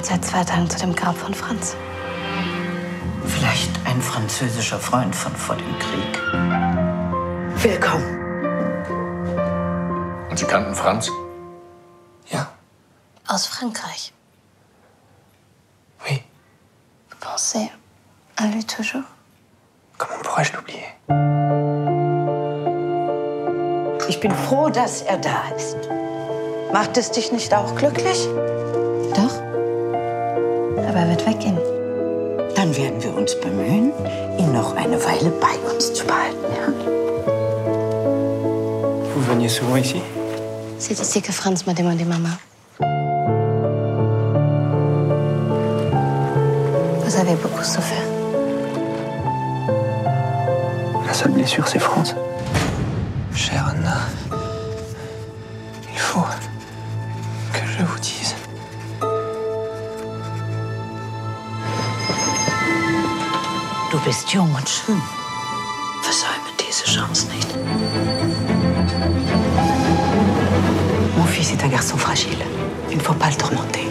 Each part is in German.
und seit zwei Tagen zu dem Grab von Franz. Vielleicht ein französischer Freund von vor dem Krieg. Willkommen. Und Sie kannten Franz? Ja. Aus Frankreich. Oui. Vous pensez à lui toujours? Comment pourrais-je l'oublier Ich bin froh, dass er da ist. Macht es dich nicht auch glücklich? Doch. Aber er wird weggehen. Dann werden wir uns bemühen, ihn noch eine Weile bei uns zu behalten. Ja? Vous veniez souvent ici C'est ici que Franz m'a demandé maman. Vous avez beaucoup souffert. La seule blessure, c'est France. Chère Anna, il faut Du bist jung und schön. Versäume diese Chance nicht. Mon fils est un garçon fragile. Il ne faut pas le tourmenter.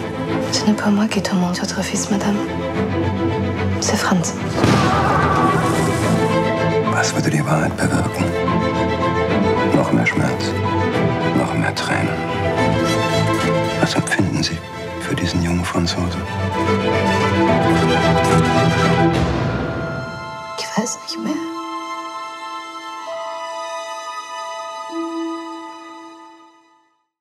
Ce n'est pas moi qui tourmente votre fils, madame. C'est Franz. Was würde die Wahrheit bewirken? Noch mehr Schmerz, noch mehr Tränen. Was empfinden Sie für diesen jungen Franzosen? coisa.